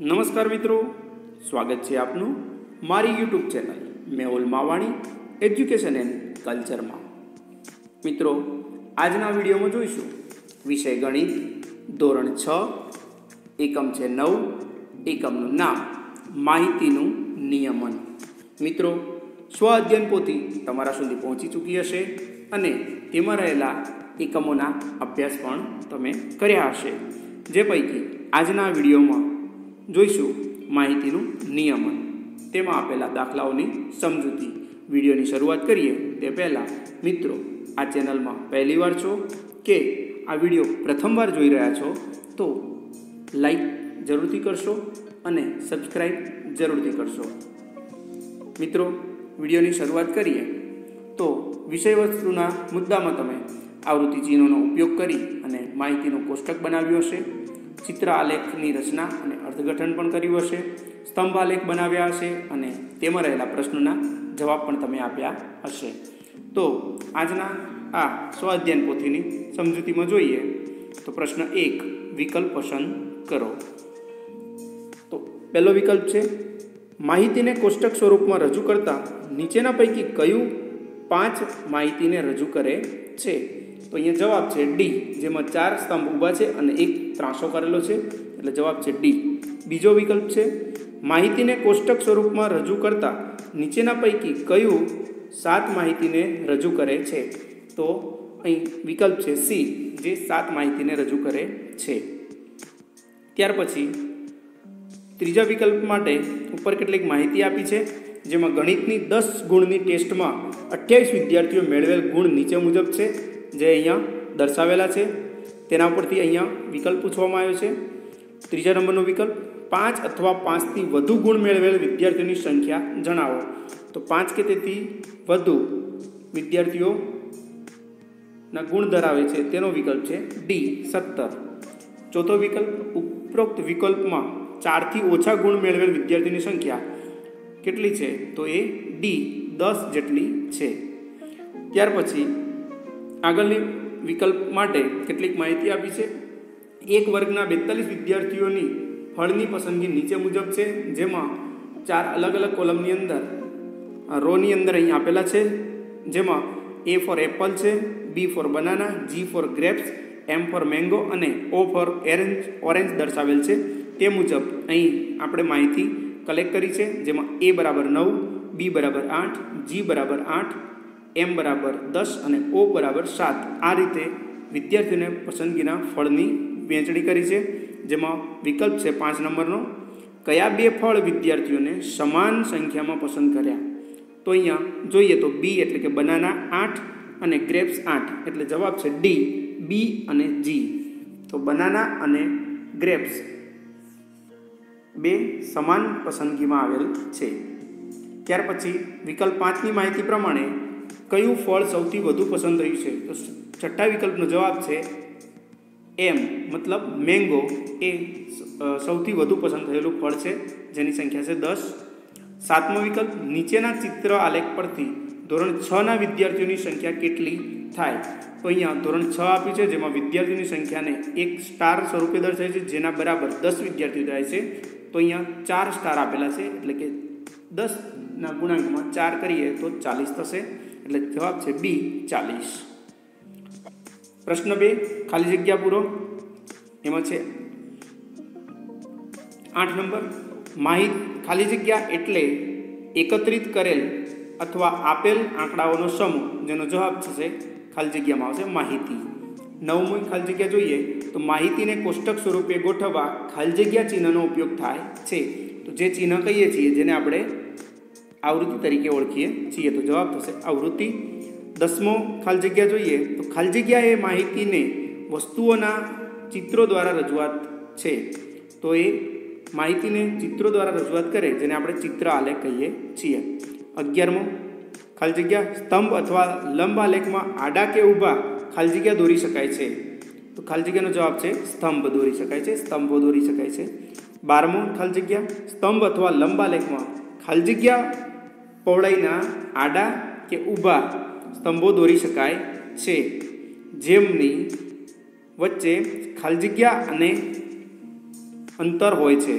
નમસ્કાર મિત્રો. સ્વાગત છે આપનું મારી YouTube channel Mehul Mavani education and કલ્ચરમાં. મિત્રો, આજના વિડીયોમાં જોઈશું વિષય ગણિત, ધોરણ છ, એકમ છે નવ, એકમનું નામ, માહિતીનું નિયમન. મિત્રો સ્વ અધ્યયન પોથી તમારા સુધી પહોંચી ચૂકી હશે અને તેમાં રહેલા એકમોના અભ્યાસ પણ તમે કર્યા હશે. જે પૈકી આજના વિડીયોમાં જોઈશું માહિતીનું નિયમન. તેમાં આપેલા દાખલાઓની સમજૂતી. વિડીયોની શરૂઆત કરીએ. તે પહેલાં, મિત્રો, આ ચેનલમાં પહેલીવાર છો કે આ વીડિયો પ્રથમવાર જોઈ રહ્યા છો, તો લાઈક જરૂરથી કરશો અને સબસ્ક્રાઈબ જરૂરથી કરશો. મિત્રો, વિડીયોની શરૂઆત કરીએ. તો વિષય વસ્તુના મુદ્દામાં તમે આવૃત્તિ ચિહ્નોનો ઉપયોગ કરી અને માહિતીનું કોષ્ટક બનાવ્યું હશે. ચિત્ર આલેખની રચના અને અર્થઘટન પણ કર્યું હશે સ્તંભ આલેખ બનાવ્યા હશે અને તેમાં રહેલા પ્રશ્નોના જવાબ પણ તમે આપ્યા હશે. તો આજના આ સ્વાધ્યાયન પોથીની સમજૂતીમાં જોઈએ તો પ્રશ્ન એક, વિકલ્પ પસંદ કરો. તો પહેલો વિકલ્પ છે, માહિતીને કોષ્ટક સ્વરૂપમાં રજૂ કરતા નીચેના પૈકી કયું પાંચ માહિતીને રજૂ કરે છે? તો અહીંયા જવાબ છે ડી, જેમાં ચાર સ્તંભ ઊભા છે અને એક ત્રાસો કરેલો છે. એટલે જવાબ છે ડી. બીજો વિકલ્પ છે, માહિતીને કોષ્ટક સ્વરૂપમાં રજૂ કરતા નીચેના પૈકી કયું સાત માહિતીને રજૂ કરે છે? તો અહીં વિકલ્પ છે સી, જે સાત માહિતીને રજૂ કરે છે. ત્યાર પછી ત્રીજા વિકલ્પ માટે ઉપર કેટલીક માહિતી આપી છે, જેમાં ગણિતની દસ ગુણની ટેસ્ટમાં અઠ્યાવીસ વિદ્યાર્થીઓ મેળવેલ ગુણ નીચે મુજબ છે. જે અહીંયા દર્શાવેલા છે, તેના પરથી અહીંયા વિકલ્પ પૂછવામાં આવ્યો છે. ત્રીજા નંબરનો વિકલ્પ, પાંચ અથવા પાંચથી વધુ ગુણ મેળવેલ વિદ્યાર્થીઓની સંખ્યા જણાવો. તો પાંચ કે તેથી વધુ વિદ્યાર્થીઓના ગુણ ધરાવે છે, તેનો વિકલ્પ છે ડી, સત્તર. ચોથો વિકલ્પ, ઉપરોક્ત વિકલ્પમાં ચારથી ઓછા ગુણ મેળવેલ વિદ્યાર્થીની સંખ્યા કેટલી છે? તો એ ડી, દસ જેટલી છે. ત્યાર પછી આગળની વિકલ્પ માટે કેટલીક માહિતી આપી છે. એક વર્ગના બેતાલીસ વિદ્યાર્થીઓની ફળની પસંદગી નીચે મુજબ છે, જેમાં ચાર અલગ અલગ કોલમની અંદર રોની અંદર અહીં આપેલા છે, જેમાં એ ફોર એપલ છે, B for banana, G for grapes, M for mango અને ઓ ફોર એરેન્જ ઓરેન્જ દર્શાવેલ છે. તે મુજબ અહીં આપણે માહિતી કલેક્ટ કરી છે, જેમાં એ બરાબર નવ, બી બરાબર આઠ, જી બરાબર આઠ એમ બરાબર દસ અને ઓ બરાબર સાત. આ રીતે વિદ્યાર્થીઓને પસંદગીના ફળની વહેંચણી કરી છે, જેમાં વિકલ્પ છે પાંચ નંબરનો. કયા બે ફળ વિદ્યાર્થીઓને સમાન સંખ્યામાં પસંદ કર્યા? તો અહીંયા જોઈએ તો બી એટલે કે બનાના આઠ અને ગ્રેપ્સ આઠ. એટલે જવાબ છે ડી, બી અને જી. તો બનાના અને ગ્રેપ્સ બે સમાન પસંદગીમાં આવેલ છે. ત્યાર પછી વિકલ્પ પાંચની માહિતી પ્રમાણે કયું ફળ સૌથી વધુ પસંદ થયું છે? તો છઠ્ઠા વિકલ્પનો જવાબ છે એમ, મતલબ મેંગો એ સૌથી વધુ પસંદ થયેલું ફળ છે, જેની સંખ્યા છે દસ. સાતમો વિકલ્પ, નીચેના ચિત્ર આલેખ પરથી ધોરણ છના વિદ્યાર્થીઓની સંખ્યા કેટલી થાય? તો અહીંયા ધોરણ છ આપ્યું છે, જેમાં વિદ્યાર્થીઓની સંખ્યાને એક સ્ટાર સ્વરૂપે દર્શાવે છે, જેના બરાબર દસ વિદ્યાર્થીઓ થાય છે. તો અહીંયા ચાર સ્ટાર આપેલા છે, એટલે કે દસના ગુણાંકમાં ચાર કરીએ તો ચાલીસ થશે. એટલે જવાબ છે બી, ચાલીસ. પ્રશ્ન બે, ખાલી જગ્યા પૂરો. એમાં છે આઠ નંબર, માહિત ખાલી જગ્યા એટલે એકત્રિત કરેલ અથવા આપેલ આંકડાઓનો સમૂહ, જેનો જવાબ થશે ખાલી જગ્યામાં આવશે માહિતી. નવમી ખાલી જગ્યા જોઈએ, તો માહિતીને કોષ્ટક સ્વરૂપે ગોઠવવા ખાલી જગ્યા ચિહ્નનો ઉપયોગ થાય છે. તો જે ચિહ્ન કહીએ છીએ, જેને આપણે આવૃત્તિ તરીકે ઓળખીએ છીએ. તો જવાબ થશે આવૃત્તિ. દસમો, ખાલી જગ્યા જોઈએ. તો ખાલી જગ્યા એ માહિતીને વસ્તુઓના ચિત્રો દ્વારા રજૂઆત છે. તો એ માહિતીને ચિત્રો દ્વારા રજૂઆત કરે, જેને આપણે ચિત્ર આલેખ કહીએ છીએ. અગિયારમો, ખાલી જગ્યા, સ્તંભ અથવા લંબ આલેખમાં આડા કે ઊભા ખાલી જગ્યા દોરી શકાય છે. તો ખાલી જગ્યાનો જવાબ છે સ્તંભ દોરી શકાય છે, સ્તંભો દોરી શકાય છે. બારમો, ખાલી જગ્યા, સ્તંભ અથવા લંબાલેખમાં ખાલી જગ્યા પહોળાઈના આડા કે ઊભા સ્તંભો દોરી શકાય છે, જેમની વચ્ચે ખાલી જગ્યા અને અંતર હોય છે.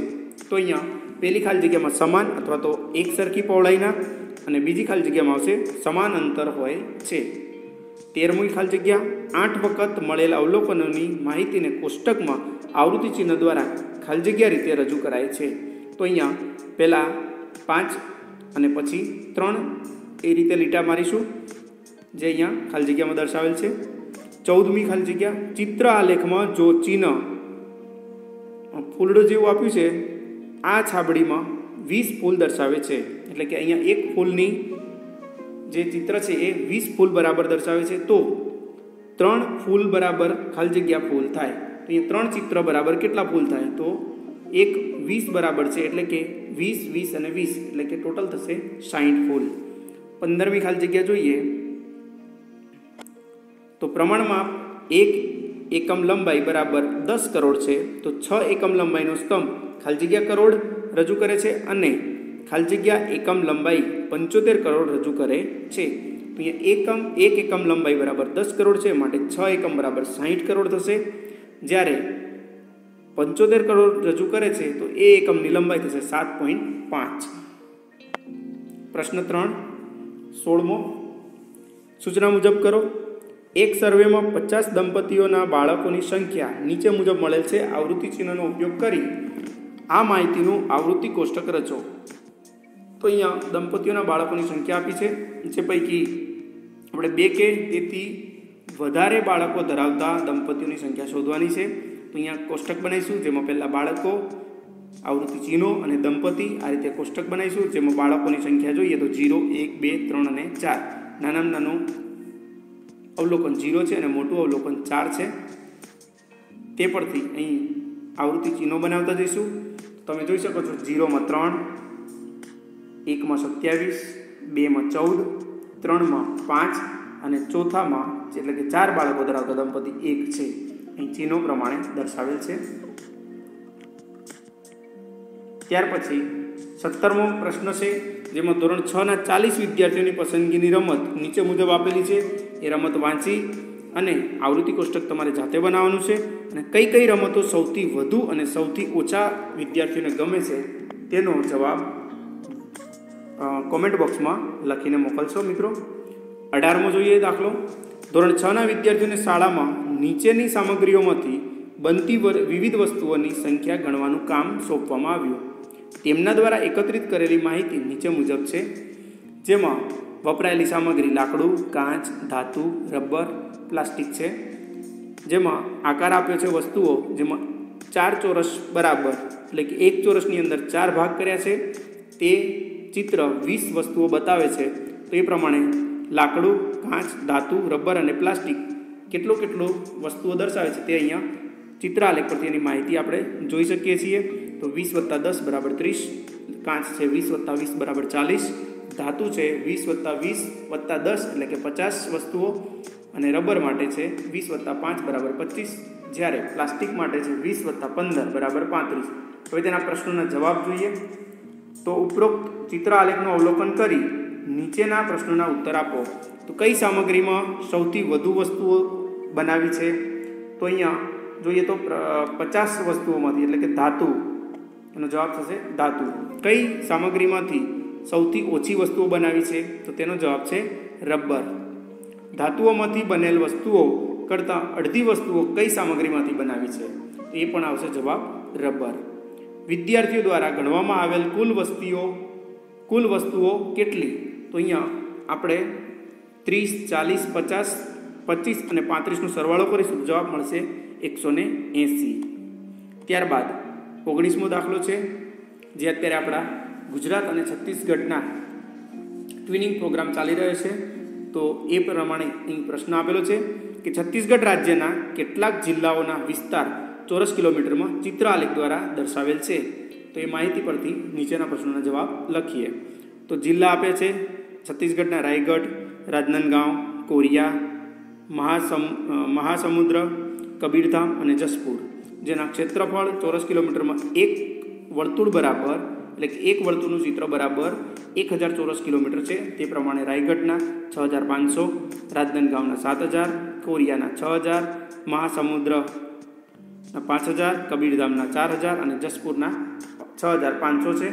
તો અહીંયા પહેલી ખાલી જગ્યામાં સમાન અથવા તો એક સરખી પહોળાઈના અને બીજી ખાલી જગ્યામાં આવશે સમાન અંતર હોય છે. તેરમી ખાલી જગ્યા, આઠ વખત મળેલા અવલોકનોની માહિતીને કોષ્ટકમાં આવૃત્તિ ચિહ્ન દ્વારા ખાલી જગ્યા રીતે રજૂ કરાય છે. તો અહીંયા પહેલાં પાંચ અને પછી ત્રણ એ રીતે લીટા મારીશું, જે અહીંયા ખાલી જગ્યામાં દર્શાવેલ છે. ચૌદમી ખાલી જગ્યા, ચિત્ર આલેખમાં જો ચિહ્ન ફૂલડો જેવું આપ્યું છે, આ છાબડીમાં વીસ ફૂલ દર્શાવે છે. એટલે કે અહીંયા એક ફૂલની જે ચિત્ર છે એ વીસ ફૂલ બરાબર દર્શાવે છે. તો ત્રણ ફૂલ બરાબર ખાલી જગ્યા ફૂલ થાય. તો અહીંયા ત્રણ ચિત્ર બરાબર કેટલા ફૂલ થાય? તો એક વીસ બરાબર છે એટલે કે વીસ વીસ અને વીસ એટલે કે ટોટલ થશે સાઠ ફૂલ પંદરમી ખાલી જગ્યા જોઈએ. તો પ્રમાણમાં એક એકમ લંબાઈ બરાબર દસ કરોડ છે, તો છ એકમ લંબાઈનો સ્તંભ ખાલી જગ્યા કરોડ રજૂ કરે છે અને ખાલી જગ્યા એકમ લંબાઈ પંચોતેર કરોડ રજૂ કરે છે. તો અહીંયા એકમ, એક એકમ લંબાઈ બરાબર દસ કરોડ છે, માટે છ એકમ બરાબર સાહીઠ કરોડ થશે. જ્યારે પંચોતેર કરોડ રજૂ કરે છે, તો એ એકમની લંબાઈ થશે સાત પોઈન્ટ પાંચ. પ્રશ્ન ત્રણ, સોળમો, સૂચના મુજબ કરો. એક સર્વેમાં પચાસ દંપતીઓના બાળકોની સંખ્યા નીચે મુજબ મળેલ છે. આવૃત્તિ ચિહ્નનો ઉપયોગ કરી આ માહિતીનું આવૃત્તિ કોષ્ટક રચો. તો અહીંયા દંપતીઓના બાળકોની સંખ્યા આપી છે. જે પૈકી આપણે બે કે તેથી વધારે બાળકો ધરાવતા દંપતીઓની સંખ્યા શોધવાની છે. અહીંયા કોષ્ટક બનાવીશું, જેમાં પહેલાં બાળકો, આવૃત્તિ ચિહ્નો અને દંપતી આ રીતે કોષ્ટક બનાવીશું, જેમાં બાળકોની સંખ્યા જોઈએ તો જીરો, એક, બે, ત્રણ અને ચાર. નાનામાં નાનું અવલોકન જીરો છે અને મોટું અવલોકન ચાર છે. તે પરથી અહીં આવૃત્તિ ચિહ્નો બનાવતા જઈશું. તમે જોઈ શકો છો જીરોમાં ત્રણ, એકમાં સત્યાવીસ, બેમાં ચૌદ, ત્રણમાં પાંચ અને ચોથામાં, એટલે કે ચાર બાળકો ધરાવતા દંપતી એક છે. અહીં ચિહ્નો પ્રમાણે દર્શાવેલ છે. ત્યાર પછી સત્તરમો પ્રશ્ન છે, જેમાં ધોરણ છ ના ચાલીસ વિદ્યાર્થીઓની પસંદગીની રમત નીચે મુજબ આપેલી છે. એ રમત વાંચી અને આવૃત્તિ કોષ્ટક તમારે જાતે બનાવવાનું છે અને કઈ કઈ રમતો સૌથી વધુ અને સૌથી ઓછા વિદ્યાર્થીઓને ગમે છે તેનો જવાબ કોમેન્ટ બોક્સમાં લખીને મોકલશો મિત્રો. અઢારમો જોઈએ દાખલો. ધોરણ છ ના વિદ્યાર્થીઓને શાળામાં નીચેની સામગ્રીઓમાંથી બનતી વિવિધ વસ્તુઓની સંખ્યા ગણવાનું કામ સોંપવામાં આવ્યું. તેમના દ્વારા એકત્રિત કરેલી માહિતી નીચે મુજબ છે. જેમાં વપરાયેલી સામગ્રી લાકડું, કાચ, ધાતુ, રબર, પ્લાસ્ટિક છે. જેમાં આકાર આપ્યો છે વસ્તુઓ જેમાં ચાર ચોરસ બરાબર, એટલે કે એક ચોરસની અંદર ચાર ભાગ કર્યા છે. તે ચિત્ર વીસ વસ્તુઓ બતાવે છે. તો એ પ્રમાણે લાકડું, કાચ, ધાતુ, રબર અને પ્લાસ્ટિક કેટલો કેટલો વસ્તુઓ દર્શાવે છે તે અહીંયા ચિત્રાલેખ પરથી એની માહિતી આપણે જોઈ શકીએ છીએ. તો વીસ વત્તા દસ બરાબર ત્રીસ, કાંચ છે વીસ વત્તા વીસ બરાબર ચાલીસ, ધાતુ છે વીસ વત્તા વીસ વત્તા દસ એટલે કે પચાસ વસ્તુઓ, અને રબર માટે છે વીસ વત્તા પાંચ બરાબર પચીસ, જ્યારે પ્લાસ્ટિક માટે છે વીસ વત્તા પંદર બરાબર પાંત્રીસ. હવે તેના પ્રશ્નોના જવાબ જોઈએ. તો ઉપરોક્ત ચિત્ર આલેખનું અવલોકન કરી નીચેના પ્રશ્નોના ઉત્તર આપો. તો કઈ સામગ્રીમાં સૌથી વધુ વસ્તુઓ બનાવી છે. તો અહીંયા જોઈએ તો પચાસ વસ્તુઓમાંથી, એટલે કે ધાતુ, એનો જવાબ થશે ધાતુ. કઈ સામગ્રીમાંથી સૌથી ઓછી વસ્તુઓ બનાવી છે? તો તેનો જવાબ છે રબર. ધાતુઓમાંથી બનેલ વસ્તુઓ કરતાં અડધી વસ્તુઓ કઈ સામગ્રીમાંથી બનાવી છે? એ પણ આવશે જવાબ રબર. વિદ્યાર્થીઓ દ્વારા ગણવામાં આવેલ કુલ વસ્તીઓ, કુલ વસ્તુઓ કેટલી? તો અહીંયા આપણે ત્રીસ, ચાલીસ, પચાસ પચીસ અને પાંત્રીસનો સરવાળો કરીશું જવાબ મળશે એકસો ને એંસી. ત્યારબાદ ઓગણીસમો દાખલો છે, જે અત્યારે આપણા ગુજરાત અને છત્તીસગઢના ટ્વિનિંગ પ્રોગ્રામ ચાલી રહ્યો છે, તો એ પ્રમાણે અહીં પ્રશ્ન આપેલો છે કે છત્તીસગઢ રાજ્યના કેટલાક જિલ્લાઓના વિસ્તાર ચોરસ કિલોમીટરમાં ચિત્ર આલેખ દ્વારા દર્શાવેલ છે. તો એ માહિતી પરથી નીચેના પ્રશ્નોના જવાબ લખીએ. તો જિલ્લા આપે છે, છત્તીસગઢના રાયગઢ, રાજનંદગાંવ, કોરિયા મહાસમ મહાસમુદ્ર, કબીરધામ અને જસપુર. જેના ક્ષેત્રફળ ચોરસ કિલોમીટરમાં એક વર્તુળ બરાબર, એટલે કે એક વર્તુળનું ચિત્ર બરાબર એક હજાર ચોરસ કિલોમીટર છે. તે પ્રમાણે રાયગઢના છ હજાર પાંચસો રાજનંદગાંવના સાત હજાર, કોરિયાના છ હજાર મહાસમુદ્ર પાંચ હજાર, કબીરધામના ચાર હજાર અને જસપુરના છ હજાર પાંચસો છે.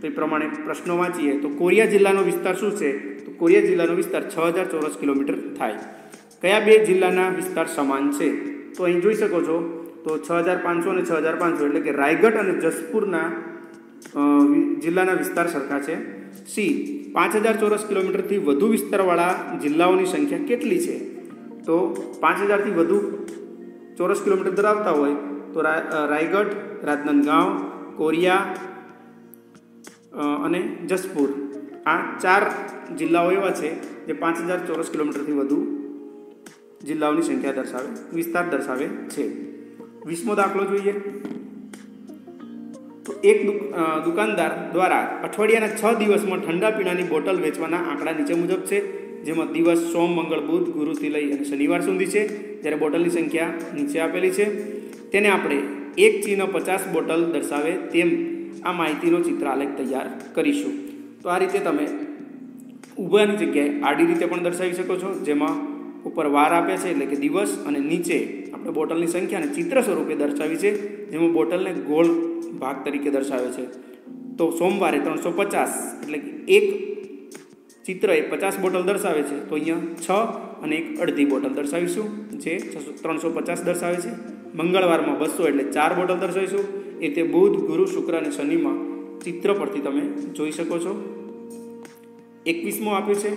તે પ્રમાણે પ્રશ્નો વાંચીએ તો કોરિયા જિલ્લાનો વિસ્તાર શું છે? તો કોરિયા જિલ્લાનો વિસ્તાર છ હજાર ચોરસ કિલોમીટર થાય. કયા બે જિલ્લાના વિસ્તાર સમાન છે? તો અહીં જોઈ શકો છો, તો છ હજાર પાંચસો અને છ હજાર પાંચસો એટલે કે રાયગઢ અને જસપુરના જિલ્લાના વિસ્તાર સરખા છે. સી, પાંચ હજાર ચોરસ કિલોમીટરથી વધુ વિસ્તારવાળા જિલ્લાઓની સંખ્યા કેટલી છે? તો પાંચ હજારથી વધુ ચોરસ કિલોમીટર ધરાવતા હોય તો રાયગઢ, રાજનાંદગાંવ, કોરિયા અને જસપુર. આ ચાર જિલ્લાઓ એવા છે જે પાંચ હજાર ચોરસ કિલોમીટરથી વધુ જિલ્લાઓની સંખ્યા દર્શાવે, વિસ્તાર દર્શાવે છે. વીસમો દાખલો જોઈએ. તો એક દુકાનદાર દ્વારા અઠવાડિયાના છ દિવસમાં ઠંડા પીણાની બોટલ વેચવાના આંકડા નીચે મુજબ છે, જેમાં દિવસ, સોમ, મંગળ, બુધ ગુરુથી લઈ અને શનિવાર સુધી છે, જ્યારે બોટલની સંખ્યા નીચે આપેલી છે. તેને આપણે એક ચીનો પચાસ બોટલ દર્શાવે તેમ આ માહિતીનો ચિત્રાલેખ તૈયાર કરીશું. તો આ રીતે તમે ઊભાની જગ્યાએ આડી રીતે પણ દર્શાવી શકો છો, જેમાં ઉપર વાર આપે છે એટલે કે દિવસ અને નીચે આપણે બોટલની સંખ્યાને ચિત્ર સ્વરૂપે દર્શાવી છે, જેમાં બોટલને ગોળ ભાગ તરીકે દર્શાવે છે. તો સોમવારે ત્રણસો પચાસ, એટલે કે એક ચિત્ર એ પચાસ બોટલ દર્શાવે છે. તો અહીંયા છ અને એક અડધી બોટલ દર્શાવીશું, જે છસો, ત્રણસો પચાસ દર્શાવે છે. મંગળવારમાં બસો એટલે ચાર બોટલ દર્શાવીશું. એ તે બુધ, ગુરુ, શુક્ર અને શનિમાં ચિત્ર પરથી તમે જોઈ શકો છો. એકવીસમો આપ્યું છે.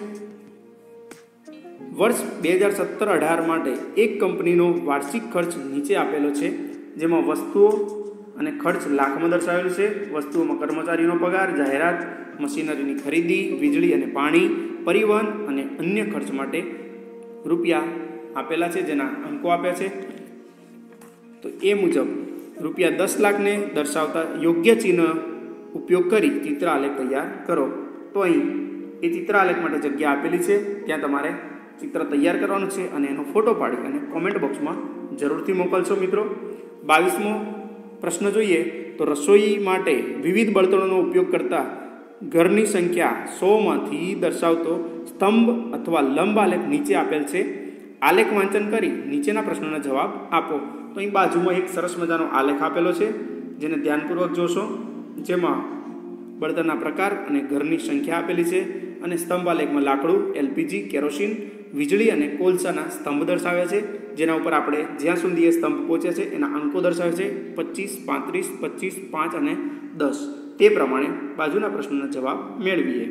વર્ષ બે હજાર સત્તર અઢાર માટે એક કંપનીનો વાર્ષિક ખર્ચ નીચે આપેલો છે, જેમાં વસ્તુઓ અને ખર્ચ લાખમાં દર્શાવેલો છે. વસ્તુઓમાં કર્મચારીનો પગાર, જાહેરાત, મશીનરીની ખરીદી, વીજળી અને પાણી, પરિવહન અને અન્ય ખર્ચ માટે રૂપિયા આપેલા છે, જેના અંકો આપ્યા છે. તો એ મુજબ રૂપિયા દસ લાખને દર્શાવતા યોગ્ય ચિહ્ન ઉપયોગ કરી ચિત્ર આલેખ તૈયાર કરો. તો અહીં એ ચિત્ર આલેખ માટે જગ્યા આપેલી છે. ત્યાં તમારે ચિત્ર તૈયાર કરવાનું છે અને એનો ફોટો પાડી અને કોમેન્ટ બોક્સમાં જરૂરથી મોકલશો મિત્રો. બાવીસમો પ્રશ્ન જોઈએ તો રસોઈ માટે વિવિધ બળતણોનો ઉપયોગ કરતા ઘરની સંખ્યા સોમાંથી દર્શાવતો સ્તંભ અથવા લંબ આલેખ નીચે આપેલ છે. આલેખ વાંચન કરી નીચેના પ્રશ્નોના જવાબ આપો. તો અહીં બાજુમાં એક સરસ મજાનો આલેખ આપેલો છે, જેને ધ્યાનપૂર્વક જોશો. જેમાં બળતણના પ્રકાર અને ઘરની સંખ્યા આપેલી છે અને સ્તંભ આલેખમાં લાકડું, એલપીજી, કેરોસીન વીજળી અને કોલસાના સ્તંભ દર્શાવે છે. જેના ઉપર આપણે જ્યાં સુધી એ સ્તંભ પહોંચ્યા છે, એના અંકો દર્શાવે છે. પચીસ, પાંત્રીસ, પચીસ, પાંચ અને દસ. તે પ્રમાણે બાજુના પ્રશ્નોના જવાબ મેળવીએ.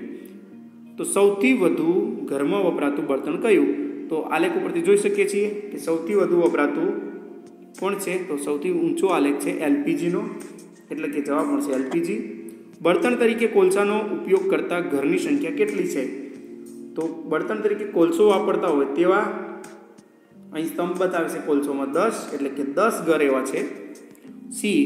તો સૌથી વધુ ઘરમાં વપરાતું બળતણ કયું? તો આલેખ ઉપરથી જોઈ શકીએ છીએ કે સૌથી વધુ વપરાતું કોણ છે? તો સૌથી ઊંચો આલેખ છે એલપીજીનો. એટલે કે જવાબ મળશે એલપીજી. બળતણ તરીકે કોલસાનો ઉપયોગ કરતા ઘરની સંખ્યા કેટલી છે? તો બળતણ તરીકે કોલસો વાપરતા હોય તેવા અહીં સ્તંભ બતાવે છે કોલસોમાં દસ, એટલે કે દસ ઘર એવા છે. સી,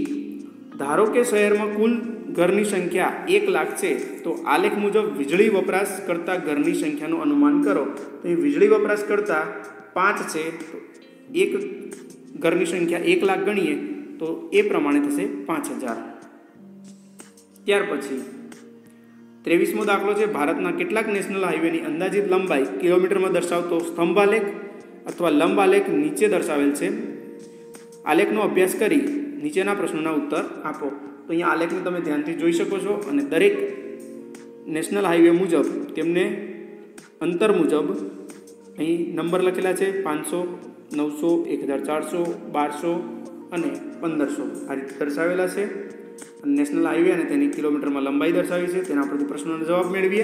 ધારો કે શહેરમાં કુલ ઘરની સંખ્યા એક લાખ છે, તો આલેખ મુજબ વીજળી વપરાશ કરતા ઘરની સંખ્યાનું અનુમાન કરો. તો એ વીજળી વપરાશ કરતા પાંચ છે, તો એક ઘરની સંખ્યા એક લાખ ગણીએ, તો એ પ્રમાણે થશે પાંચ હજાર. ત્યાર પછી ત્રેવીસમો દાખલો છે. ભારતના કેટલાક નેશનલ હાઈવેની અંદાજિત લંબાઈ કિલોમીટરમાં દર્શાવતો સ્તંભ આલેખ અથવા લંબ આલેખ નીચે દર્શાવેલ છે. આલેખનો અભ્યાસ કરી નીચેના પ્રશ્નોના ઉત્તર આપો. તો અહીંયા આલેખને તમે ધ્યાનથી જોઈ શકો છો અને દરેક નેશનલ હાઈવે મુજબ તેમને અંતર મુજબ અહીં નંબર લખેલા છે. પાંચસો, નવસો, એક હજાર ચારસો, બારસો અને પંદરસો આ રીતે દર્શાવેલા છે. નેશનલ હાઈવે અને તેની કિલોમીટરમાં લંબાઈ દર્શાવી છે. તેના પરથી પ્રશ્નોનો જવાબ મેળવીએ.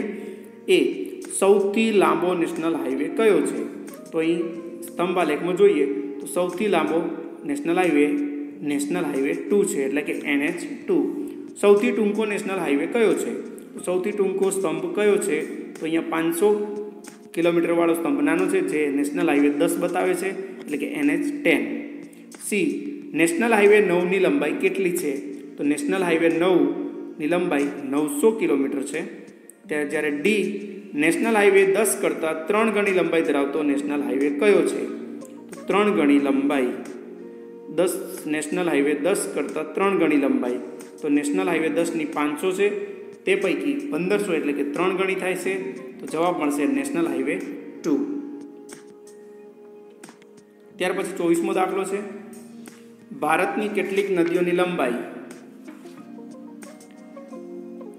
એ, સૌથી લાંબો નેશનલ હાઈવે કયો છે? તો અહીં સ્તંભાલેખમાં જોઈએ તો સૌથી લાંબો national highway national highway two છે, એટલે કે એનએચ ટુ. સૌથી ટૂંકો નેશનલ હાઈવે કયો છે? સૌથી ટૂંકો સ્તંભ કયો છે? તો અહીંયા પાંચસો કિલોમીટરવાળો સ્તંભ નાનો છે, જે નેશનલ હાઈવે દસ બતાવે છે, એટલે કે NH ten. C, national highway નવની લંબાઈ કેટલી છે? તો નેશનલ હાઈવે નવની લંબાઈ નવસો કિલોમીટર છે. ત્યારે જ્યારે ડી, નેશનલ હાઈવે દસ કરતાં ત્રણ ગણી લંબાઈ ધરાવતો નેશનલ હાઈવે કયો છે? ત્રણ ગણી લંબાઈ દસ, નેશનલ હાઈવે દસ કરતાં ત્રણ ગણી લંબાઈ. તો નેશનલ હાઈવે દસની પાંચસો છે. તે પૈકી પંદરસો એટલે કે ત્રણ ગણી થાય છે. તો જવાબ મળશે નેશનલ હાઈવે ટુ. ત્યાર પછી ચોવીસમો દાખલો છે. ભારતની કેટલીક નદીઓની લંબાઈ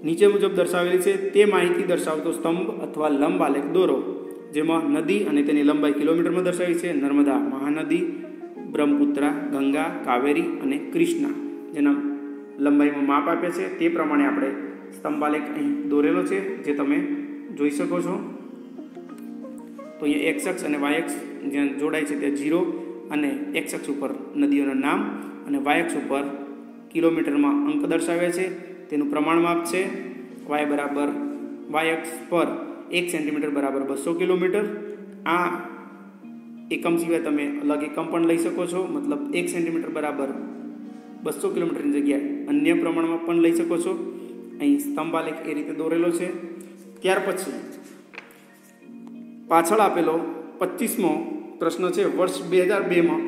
નીચે મુજબ દર્શાવેલી છે, તે માહિતી દર્શાવતો સ્તંભ અથવા લંબ આલેખ દોરો, જેમાં નદી અને તેની લંબાઈ કિલોમીટરમાં દર્શાવી છે. નર્મદા મહાનદી, બ્રહ્મપુત્રા, ગંગા, કાવેરી અને કૃષ્ણા, જેના લંબાઈમાં માપ આપે છે. તે પ્રમાણે આપણે સ્તંભાલેખ અહીં દોરેલો છે, જે તમે જોઈ શકો છો. તો અહીંયા એક્સ અક્ષ અને વાય અક્ષ જ્યાં જોડાય છે, ત્યાં જીરો અને એક્સ અક્ષ ઉપર નદીઓના નામ અને વાય અક્ષ ઉપર કિલોમીટરમાં અંક દર્શાવે છે. તેનું પ્રમાણ માપ છે વાય બરાબર વાય અક્ષ પર એક સેન્ટીમીટર બરાબર બસો કિલોમીટર. આ એકમ સિવાય તમે અલગ એકમ પણ લઈ શકો છો. મતલબ એક સેન્ટીમીટર બરાબર બસો કિલોમીટરની જગ્યાએ અન્ય પ્રમાણમાં પણ લઈ શકો છો. અહીં સ્તંભાલેખ એ રીતે દોરેલો છે. ત્યાર પછી પાછળ આપેલો પચીસમો પ્રશ્ન છે. વર્ષ બે હજાર બેમાં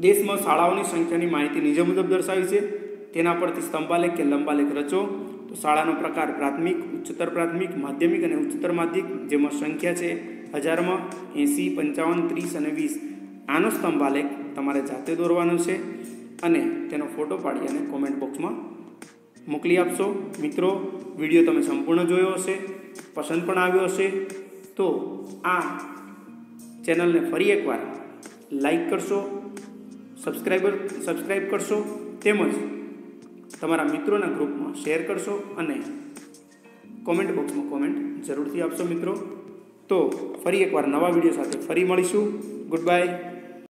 દેશમાં શાળાઓની સંખ્યાની માહિતી નીચે મુજબ દર્શાવી છે. તેના પરથી સ્તંભાલેખ કે લંબાલેખ રચો. તો શાળાનો પ્રકાર પ્રાથમિક, ઉચ્ચતર પ્રાથમિક, માધ્યમિક અને ઉચ્ચતર માધ્યમિક જેમાં સંખ્યા છે હજારમાં એંસી, પંચાવન, ત્રીસ અને વીસ. આનો સ્તંભાલેખ તમારે જાતે દોરવાનો છે અને તેનો ફોટો પાડી અને કોમેન્ટ બોક્સમાં મોકલી આપશો. મિત્રો, વીડિયો તમે સંપૂર્ણ જોયો હશે, પસંદ પણ આવ્યો હશે. તો આ ચેનલને ફરી એકવાર લાઈક કરશો સબસ્ક્રાઈબર સબસ્ક્રાઈબ કરશો, તેમજ તમારા મિત્રોના ગ્રુપમાં શેર કરશો અને કોમેન્ટ બોક્સમાં કોમેન્ટ જરૂરથી આપશો મિત્રો. તો ફરી એકવાર નવા વીડિયો સાથે ફરી મળીશું. Good bye